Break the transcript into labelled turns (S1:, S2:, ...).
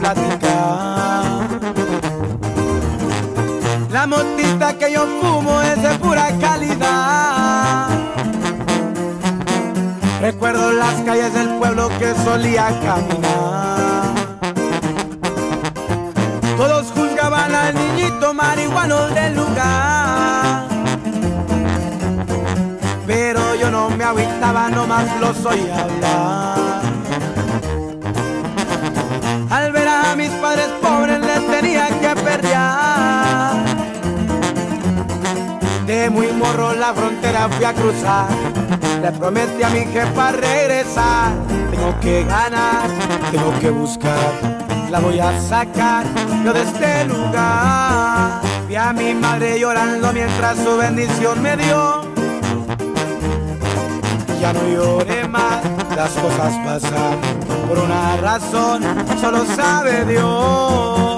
S1: platicar. La motita que yo fumo es de pura calidad. Recuerdo las calles del pueblo que solía caminar. Todos juzgaban al niñito marihuano del lugar. Pero yo no me agüitaba, nomás lo oía hablar. Muy morro la frontera fui a cruzar. Le prometí a mi jefa regresar. Tengo que ganar, tengo que buscar. La voy a sacar yo de este lugar. Vi a mi madre llorando mientras su bendición me dio. Ya no lloré más, las cosas pasan por una razón, solo sabe Dios.